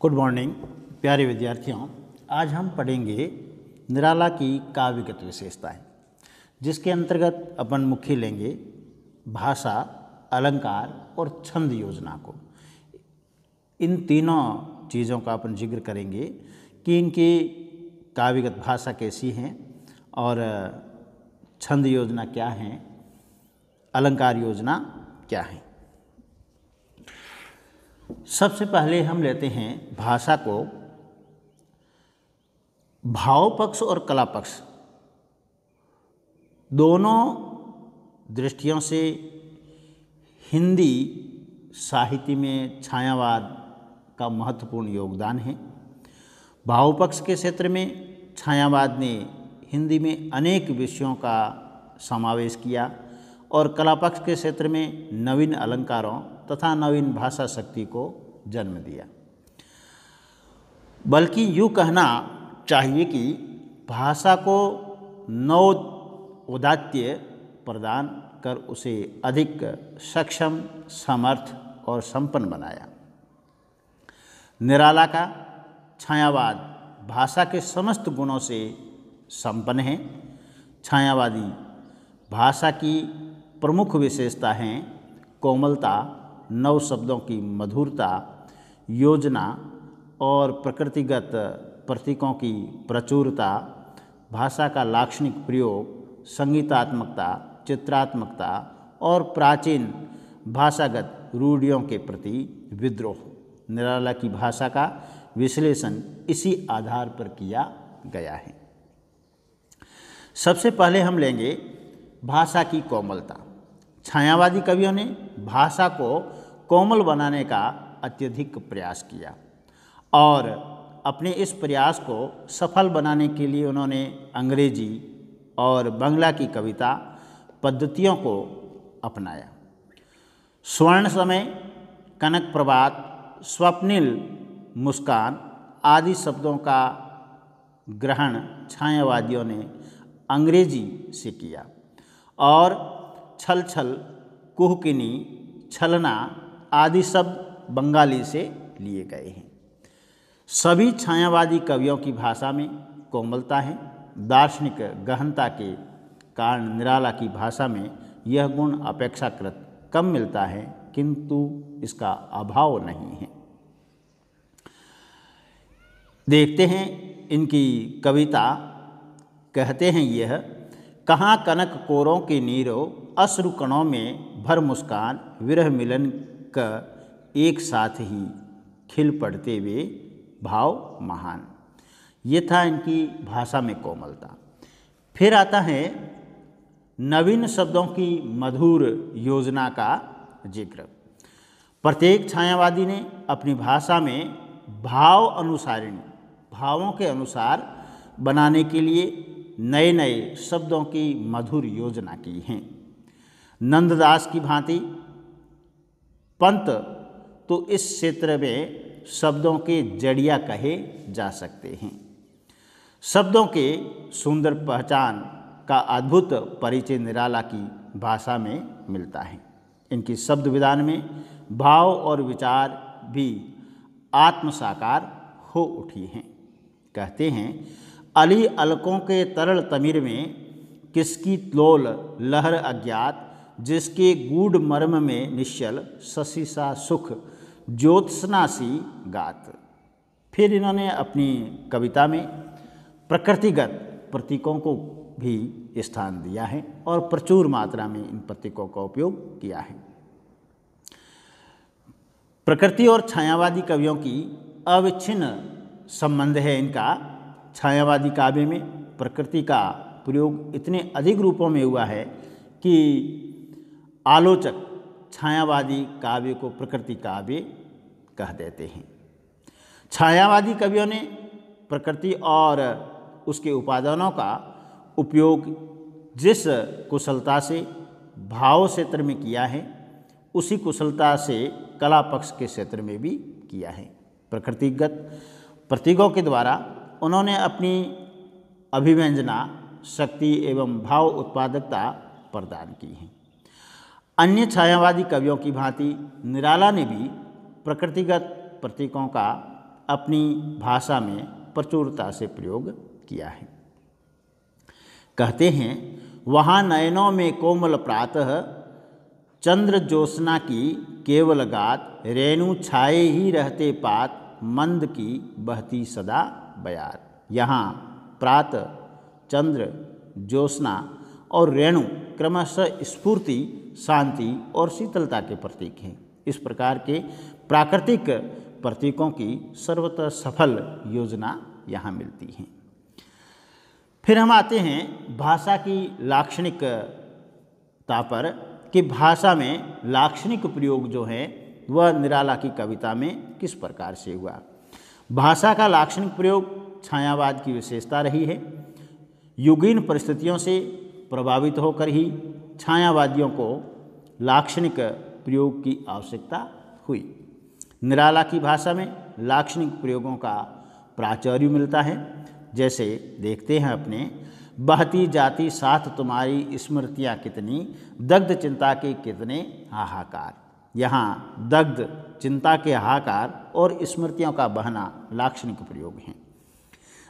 Good morning प्यारे विद्यार्थियों। आज हम पढ़ेंगे निराला की काव्यगत विशेषताएँ, जिसके अंतर्गत अपन मुख्य लेंगे भाषा, अलंकार और छंद योजना को। इन तीनों चीज़ों का अपन ज़िक्र करेंगे कि इनकी काव्यगत भाषा कैसी हैं और छंद योजना क्या हैं, अलंकार योजना क्या है। सबसे पहले हम लेते हैं भाषा को भाव पक्ष और कला पक्ष दोनों दृष्टियों से हिंदी साहित्य में छायावाद का महत्वपूर्ण योगदान है। भाव पक्ष के क्षेत्र में छायावाद ने हिंदी में अनेक विषयों का समावेश किया और कला पक्ष के क्षेत्र में नवीन अलंकारों तथा नवीन भाषा शक्ति को जन्म दिया। बल्कि यूँ कहना चाहिए कि भाषा को नव उदात्य प्रदान कर उसे अधिक सक्षम, समर्थ और संपन्न बनाया। निराला का छायावाद भाषा के समस्त गुणों से संपन्न है। छायावादी भाषा की प्रमुख विशेषता हैं कोमलता नव शब्दों की मधुरता, योजना और प्रकृतिगत प्रतीकों की प्रचुरता, भाषा का लाक्षणिक प्रयोग, संगीतात्मकता, चित्रात्मकता और प्राचीन भाषागत रूढ़ियों के प्रति विद्रोह। निराला की भाषा का विश्लेषण इसी आधार पर किया गया है। सबसे पहले हम लेंगे भाषा की कोमलता। छायावादी कवियों ने भाषा को कोमल बनाने का अत्यधिक प्रयास किया और अपने इस प्रयास को सफल बनाने के लिए उन्होंने अंग्रेज़ी और बंगला की कविता पद्धतियों को अपनाया। स्वर्ण समय, कनक प्रभात, स्वप्निल मुस्कान आदि शब्दों का ग्रहण छायावादियों ने अंग्रेज़ी से किया और छल छल कुहकिनी, छलना आदि शब्द बंगाली से लिए गए हैं। सभी छायावादी कवियों की भाषा में कोमलता है, दार्शनिक गहनता के कारण निराला की भाषा में यह गुण अपेक्षाकृत कम मिलता है, किंतु इसका अभाव नहीं है। देखते हैं इनकी कविता, कहते हैं यह, कहाँ कनक कोरों के नीरो अश्रुकणों में भर मुस्कान, विरह मिलन का एक साथ ही खिल पड़ते हुए भाव महान। ये था इनकी भाषा में कोमलता। फिर आता है नवीन शब्दों की मधुर योजना का ज़िक्र। प्रत्येक छायावादी ने अपनी भाषा में भाव अनुसारिणी, भावों के अनुसार बनाने के लिए नए नए शब्दों की मधुर योजना की हैं। नंददास की भांति पंत तो इस क्षेत्र में शब्दों के जड़िया कहे जा सकते हैं। शब्दों के सुंदर पहचान का अद्भुत परिचय निराला की भाषा में मिलता है। इनकी शब्द विधान में भाव और विचार भी आत्मसाकार हो उठी हैं। कहते हैं, अली अलकों के तरल तमीर में किसकी तलोल लहर अज्ञात जिसके गूढ़ मर्म में निश्चल शशिसा सुख, ज्योत्सनासी गात। फिर इन्होंने अपनी कविता में प्रकृतिगत प्रतीकों को भी स्थान दिया है और प्रचुर मात्रा में इन प्रतीकों का उपयोग किया है। प्रकृति और छायावादी कवियों की अविच्छिन्न संबंध है इनका। छायावादी काव्य में प्रकृति का प्रयोग इतने अधिक रूपों में हुआ है कि आलोचक छायावादी काव्य को प्रकृति काव्य कह देते हैं। छायावादी कवियों ने प्रकृति और उसके उपादानों का उपयोग जिस कुशलता से, भाव क्षेत्र में किया है, उसी कुशलता से कला पक्ष के क्षेत्र में भी किया है। प्रकृतिगत प्रतीकों के द्वारा उन्होंने अपनी अभिव्यंजना, शक्ति एवं भाव उत्पादकता प्रदान की है। अन्य छायावादी कवियों की भांति निराला ने भी प्रकृतिगत प्रतीकों का अपनी भाषा में प्रचुरता से प्रयोग किया है। कहते हैं, वहाँ नयनों में कोमल प्रातः, चंद्र ज्योत्सना की केवल गात, रेणु छाए ही रहते पात, मंद की बहती सदा बयात। यहाँ प्रात, चंद्र, ज्योत्सना और रेणु क्रमशः स्फूर्ति शांति और शीतलता के प्रतीक हैं। इस प्रकार के प्राकृतिक प्रतीकों की सर्वतः सफल योजना यहाँ मिलती है। फिर हम आते हैं भाषा की लाक्षणिकता पर कि भाषा में लाक्षणिक प्रयोग जो है, वह निराला की कविता में किस प्रकार से हुआ। भाषा का लाक्षणिक प्रयोग छायावाद की विशेषता रही है। युगीन परिस्थितियों से प्रभावित होकर ही छायावादियों को लाक्षणिक प्रयोग की आवश्यकता हुई। निराला की भाषा में लाक्षणिक प्रयोगों का प्राचुर्य मिलता है। जैसे देखते हैं अपने, बहती जाती साथ तुम्हारी स्मृतियाँ कितनी, दग्ध चिंता के कितने हाहाकार। यहाँ दग्ध चिंता के हाहाकार और स्मृतियों का बहना लाक्षणिक प्रयोग हैं।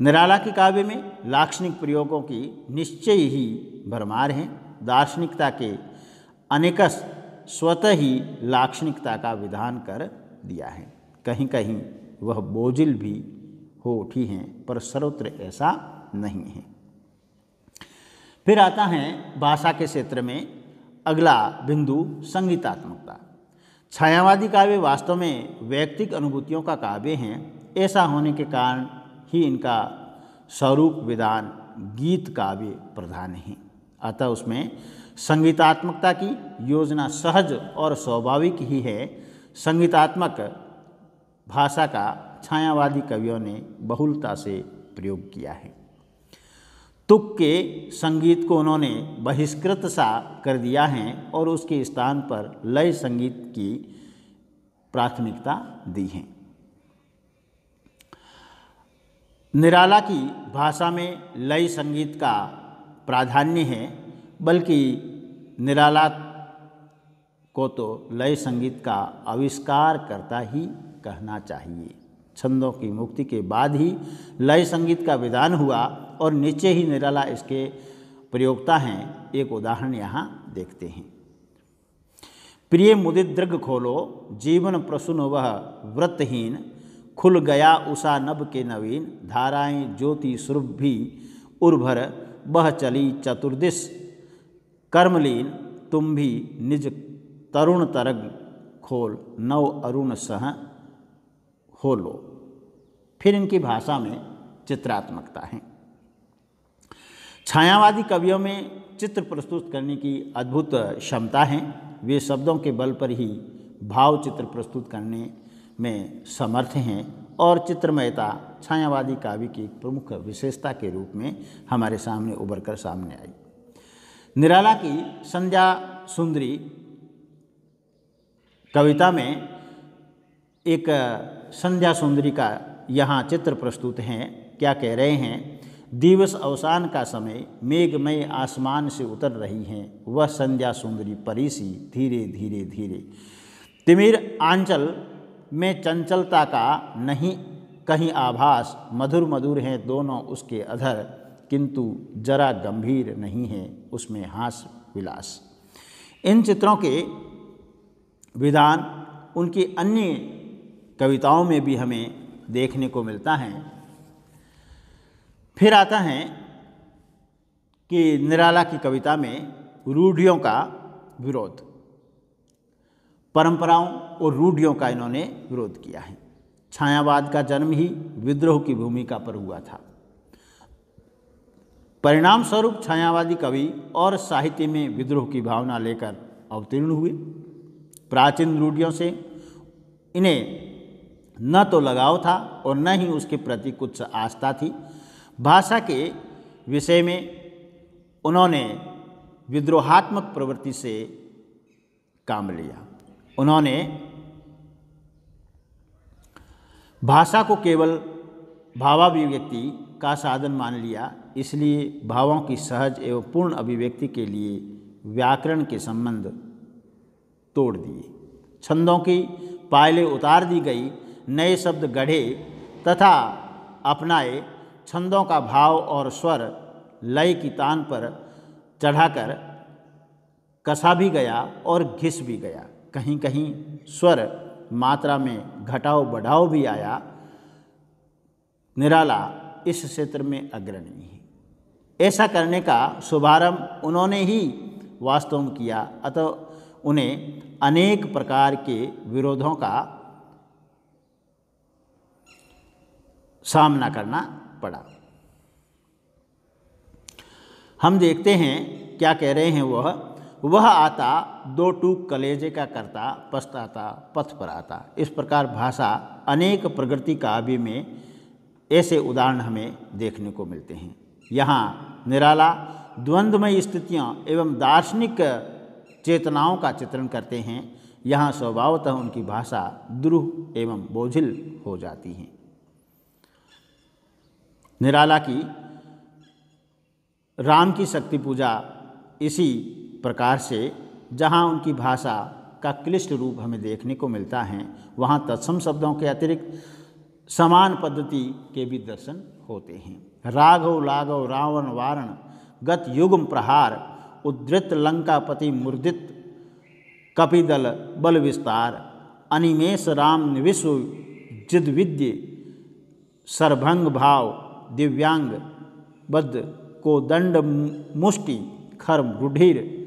निराला के काव्य में लाक्षणिक प्रयोगों की निश्चय ही भरमार हैं। दार्शनिकता के अनेकस स्वतः ही लाक्षणिकता का विधान कर दिया है। कहीं कहीं वह बोझिल भी हो उठी हैं, पर सर्वत्र ऐसा नहीं है। फिर आता है भाषा के क्षेत्र में अगला बिंदु, संगीतात्मकता। छायावादी काव्य वास्तव में व्यक्तिक अनुभूतियों का काव्य हैं। ऐसा होने के कारण ही इनका स्वरूप, विधान, गीत काव्य प्रधान है। अतः उसमें संगीतात्मकता की योजना सहज और स्वाभाविक ही है। संगीतात्मक भाषा का छायावादी कवियों ने बहुलता से प्रयोग किया है। तुक के संगीत को उन्होंने बहिष्कृत सा कर दिया है और उसके स्थान पर लय संगीत की प्राथमिकता दी है। निराला की भाषा में लय संगीत का प्राधान्य है, बल्कि निराला को तो लय संगीत का आविष्कार करता ही कहना चाहिए। छंदों की मुक्ति के बाद ही लय संगीत का विधान हुआ और नीचे ही निराला इसके प्रयोगता हैं। एक उदाहरण यहाँ देखते हैं। प्रिय मुदित दृग खोलो, जीवन प्रसुन वह व्रतहीन, खुल गया उषा नभ के नवीन, धाराएँ ज्योति भी उर्भर बह चली चतुर्दिश। कर्मलीन, तुम भी निज तरुण तरग खोल नव अरुण सह हो लो। फिर इनकी भाषा में चित्रात्मकता है। छायावादी कवियों में चित्र प्रस्तुत करने की अद्भुत क्षमता है। वे शब्दों के बल पर ही भाव चित्र प्रस्तुत करने में समर्थ हैं। और चित्रमयता, छायावादी काव्य की एक प्रमुख विशेषता के रूप में हमारे सामने उभर कर सामने आई। निराला की संध्या सुंदरी कविता में एक संध्या सुंदरी का यहाँ चित्र प्रस्तुत हैं। क्या कह रहे हैं? दिवस अवसान का समय मेघमय आसमान से उतर रही हैं। वह संध्या सुंदरी परिसी धीरे धीरे धीरे तिमिर आंचल में चंचलता का नहीं, कहीं आभास मधुर मधुर हैं दोनों उसके अधर, किंतु जरा गंभीर नहीं है उसमें हास विलास। इन चित्रों के विधान, उनकी अन्य कविताओं में भी हमें देखने को मिलता है। फिर आता है कि निराला की कविता में रूढ़ियों का विरोध। परंपराओं और रूढ़ियों का इन्होंने विरोध किया है। छायावाद का जन्म ही विद्रोह की भूमिका पर हुआ था। परिणाम स्वरूप छायावादी कवि और साहित्य में विद्रोह की भावना लेकर अवतीर्ण हुए। प्राचीन रूढ़ियों से इन्हें न तो लगाव था और न ही उसके प्रति कुछ आस्था थी। भाषा के विषय में उन्होंने विद्रोहात्मक प्रवृत्ति से काम लिया। उन्होंने भाषा को केवल भावाभिव्यक्ति का साधन मान लिया, इसलिए भावों की सहज एवं पूर्ण अभिव्यक्ति के लिए व्याकरण के संबंध तोड़ दिए। छंदों की पायलें उतार दी गई, नए शब्द गढ़े तथा अपनाए, छंदों का भाव और स्वर लय की तान पर चढ़ाकर कसा भी गया और घिस भी गया। कहीं कहीं स्वर मात्रा में घटाव बढ़ाव भी आया, निराला इस क्षेत्र में अग्रणी है। ऐसा करने का शुभारंभ उन्होंने ही वास्तव में किया, अतः उन्हें अनेक प्रकार के विरोधों का सामना करना पड़ा। हम देखते हैं क्या कह रहे हैं वह वह आता, दो टूक कलेजे का करता, पछताता, पथ पर आता। इस प्रकार भाषा अनेक प्रगति काव्य में ऐसे उदाहरण हमें देखने को मिलते हैं। यहाँ निराला, द्वंद्वमय स्थितियाँ एवं दार्शनिक चेतनाओं का चित्रण करते हैं। यहाँ स्वभावतः उनकी भाषा द्रुह एवं बोझिल हो जाती है। निराला की राम की शक्ति पूजा इसी प्रकार से जहाँ उनकी भाषा का क्लिष्ट रूप हमें देखने को मिलता है, वहाँ तत्सम शब्दों के अतिरिक्त समान पद्धति के भी दर्शन होते हैं। राघव, लाघव, रावण, वारण, गत युगम प्रहार, उद्धृत लंकापति मुर्दित, कपिदल, बल विस्तार अनिमेश राम विश्व जिद्विद्य सर्भंग भाव, दिव्यांग, बद्ध, को दंड मुष्टि, खर्म, रुधिर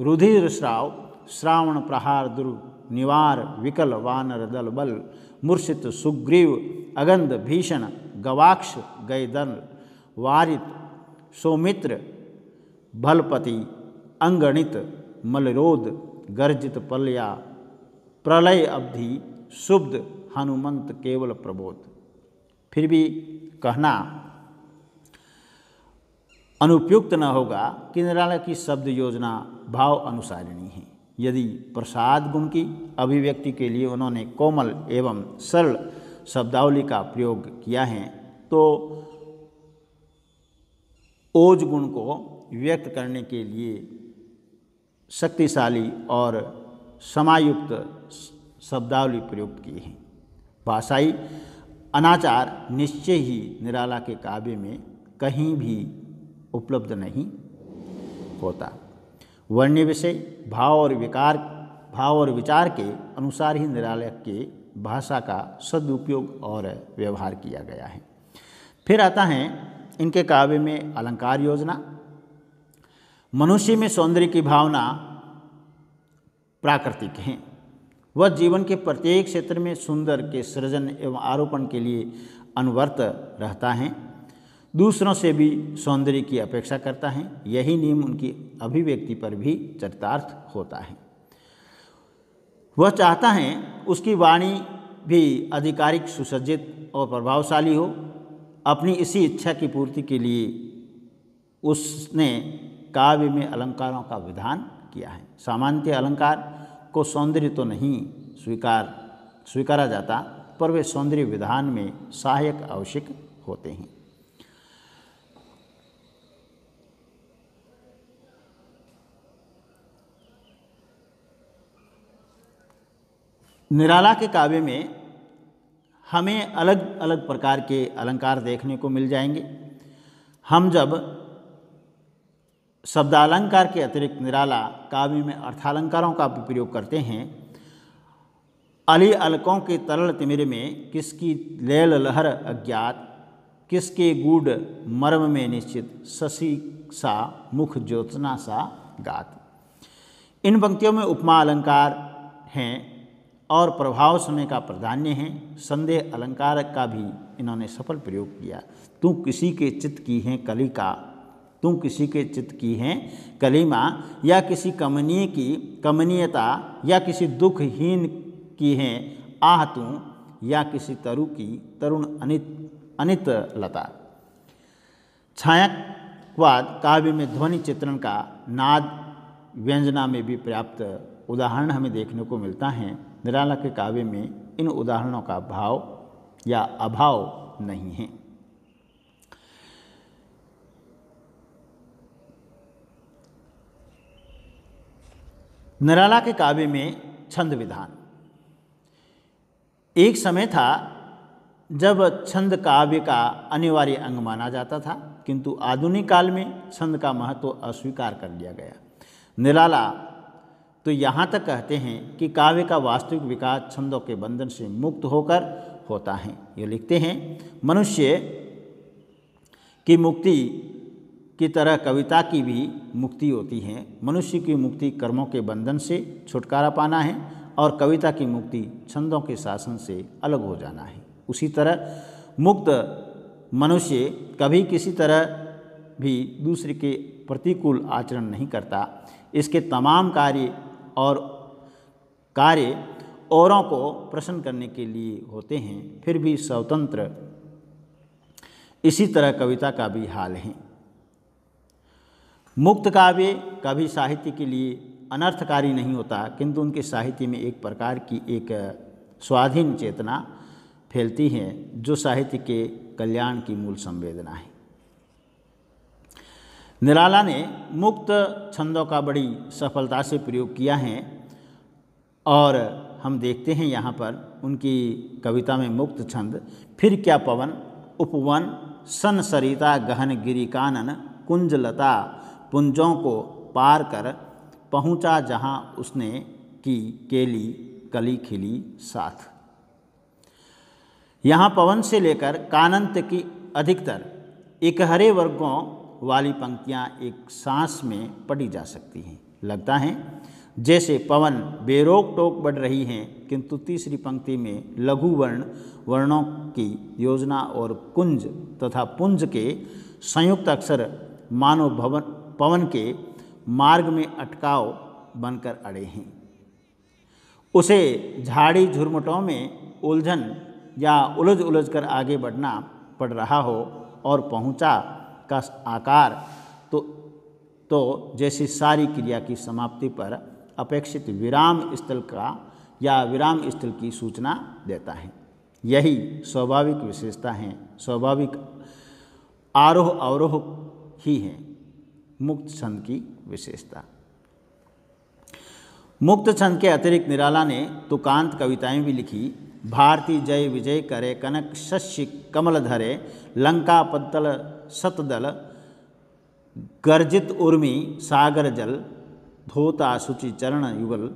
रुधिर श्राव श्रावण प्रहार दुर्, निवार विकल वानर दल बल, मूर्षित सुग्रीव, अगंध भीषण, गवाक्ष गैदल वारित सौमित्र भलपति अंगणित मलरोध गर्जित पल्या, प्रलय अवधि शुद्ध हनुमंत केवल प्रबोध। फिर भी कहना, अनुपयुक्त न होगा कि निराला की शब्द योजना भाव अनुसारिणी है। यदि प्रसाद गुण की अभिव्यक्ति के लिए उन्होंने कोमल एवं सरल शब्दावली का प्रयोग किया है तो ओज गुण को व्यक्त करने के लिए शक्तिशाली और समायुक्त शब्दावली प्रयुक्त की है। भाषाई अनाचार निश्चय ही निराला के काव्य में कहीं भी उपलब्ध नहीं होता। वर्ण्य विषय, भाव और विकार, भाव और विचार के अनुसार ही निरालय के भाषा का सदुपयोग और व्यवहार किया गया है। फिर आता है इनके काव्य में अलंकार योजना। मनुष्य में सौंदर्य की भावना प्राकृतिक है। वह जीवन के प्रत्येक क्षेत्र में सुंदर के सृजन एवं आरोपण के लिए अनुवर्त रहता है। दूसरों से भी सौंदर्य की अपेक्षा करता है। यही नियम उनकी अभिव्यक्ति पर भी चरितार्थ होता है। वह चाहता है उसकी वाणी भी आधिकारिक, सुसज्जित और प्रभावशाली हो। अपनी इसी इच्छा की पूर्ति के लिए उसने काव्य में अलंकारों का विधान किया है। सामान्य अलंकार को सौंदर्य तो नहीं स्वीकार, स्वीकारा जाता, पर वे सौंदर्य विधान में सहायक आवश्यक होते हैं। निराला के काव्य में हमें अलग अलग प्रकार के अलंकार देखने को मिल जाएँगे। हम जब शब्दालंकार के अतिरिक्त निराला काव्य में अर्थालंकारों का भी प्रयोग करते हैं, अली अलकों के तरल तिमिर में किसकी लैल लहर अज्ञात, किसके गूढ़ मर्म में निश्चित शशि सा, मुख ज्योत्ना सा गात। इन पंक्तियों में उपमा अलंकार हैं। और प्रभाव समय का प्राधान्य है। संदेह अलंकार का भी इन्होंने सफल प्रयोग किया। तू किसी के चित्त की है कलिका, तू किसी के चित्त की है कलिमा, या किसी कमनीय की, कमनीयता, या किसी दुखहीन की है आह तू, या किसी तरु की तरुण अनित अनित लता छायावाद काव्य में ध्वनि चित्रण का नाद व्यंजना में भी पर्याप्त उदाहरण हमें देखने को मिलता है। निराला के काव्य में इन उदाहरणों का भाव या अभाव नहीं है। निराला के काव्य में छंद विधान। एक समय था जब छंद काव्य का अनिवार्य अंग माना जाता था, किंतु आधुनिक काल में छंद का महत्व अस्वीकार कर दिया गया। निराला तो यहाँ तक कहते हैं कि काव्य का वास्तविक विकास छंदों के बंधन से मुक्त होकर होता है। ये लिखते हैं, मनुष्य की मुक्ति की तरह कविता की भी मुक्ति होती है। मनुष्य की मुक्ति कर्मों के बंधन से छुटकारा पाना है और कविता की मुक्ति छंदों के शासन से अलग हो जाना है। उसी तरह मुक्त मनुष्य कभी किसी तरह भी दूसरे के प्रतिकूल आचरण नहीं करता। इसके तमाम कार्य और कार्य औरों को प्रसन्न करने के लिए होते हैं, फिर भी स्वतंत्र। इसी तरह कविता का भी हाल है। मुक्त काव्य कभी साहित्य के लिए अनर्थकारी नहीं होता, किंतु उनके साहित्य में एक प्रकार की एक स्वाधीन चेतना फैलती है, जो साहित्य के कल्याण की मूल संवेदना है। निराला ने मुक्त छंदों का बड़ी सफलता से प्रयोग किया है और हम देखते हैं यहाँ पर उनकी कविता में मुक्त छंद, फिर क्या पवन, उपवन, सन सरिता, गहन गिरी कानन, कुंजलता, पुंजों को पार कर पहुँचा जहाँ उसने की केली, कली खिली साथ। यहाँ पवन से लेकर कानंत की अधिकतर इकहरे वर्गों वाली पंक्तियाँ एक सांस में पढ़ी जा सकती हैं। लगता है, जैसे पवन बेरोक टोक बढ़ रही हैं, किंतु तीसरी पंक्ति में लघु वर्ण, वर्णों की योजना और कुंज तथा पुंज के संयुक्त अक्षर मानव भवन, पवन के मार्ग में अटकाव बनकर अड़े हैं। उसे झाड़ी झुरमुटों में उलझन या उलझ उलझ कर आगे बढ़ना पड़ रहा हो और पहुँचा का आकार तो तो जैसी सारी क्रिया की समाप्ति पर अपेक्षित विराम स्थल का या विराम स्थल की सूचना देता है। यही स्वाभाविक विशेषता है। स्वाभाविक आरोह अवरोह ही है मुक्त छंद की विशेषता। मुक्त छंद के अतिरिक्त निराला ने तुकांत कविताएँ भी लिखी, भारती जय विजय करे कनक शस्य कमल धरे, लंका पद्दल सतदल, गर्जित उर्मी, सागर जल, धोता सुचि चरण युगल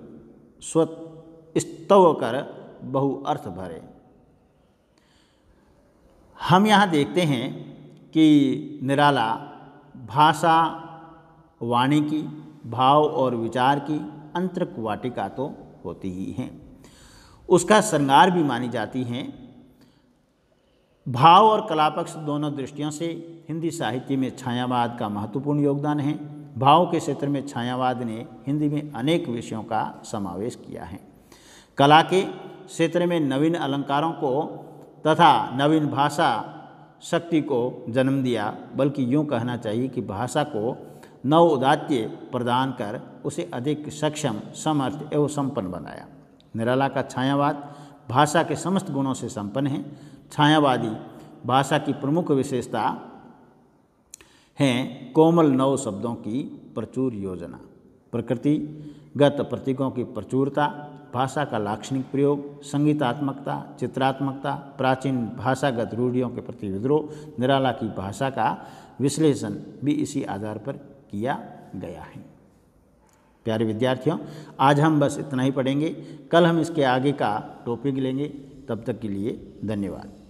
स्व स्तव कर, बहु अर्थ भरे। हम यहाँ देखते हैं कि निराला भाषा, वाणी की, भाव और विचार की अंतरक वाटिका तो होती ही हैं। उसका श्रृंगार भी मानी जाती हैं भाव और कलापक्ष दोनों दृष्टियों से हिंदी साहित्य में छायावाद का महत्वपूर्ण योगदान है। भाव के क्षेत्र में छायावाद ने हिंदी में अनेक विषयों का समावेश किया है। कला के क्षेत्र में नवीन अलंकारों को तथा नवीन भाषा शक्ति को जन्म दिया, बल्कि यूँ कहना चाहिए कि भाषा को नव उदात्य प्रदान कर उसे अधिक सक्षम, समर्थ एवं संपन्न बनाया। निराला का छायावाद भाषा के समस्त गुणों से संपन्न है। छायावादी भाषा की प्रमुख विशेषता हैं कोमल नव शब्दों की प्रचुर योजना। प्रकृतिगत प्रतीकों की प्रचुरता, भाषा का लाक्षणिक प्रयोग, संगीतात्मकता, चित्रात्मकता, प्राचीन भाषागत रूढ़ियों के प्रति विद्रोह, निराला की भाषा का विश्लेषण भी इसी आधार पर किया गया है। प्यारे विद्यार्थियों, आज हम बस इतना ही पढ़ेंगे। कल हम इसके आगे का टॉपिक लेंगे। तब तक के लिए धन्यवाद।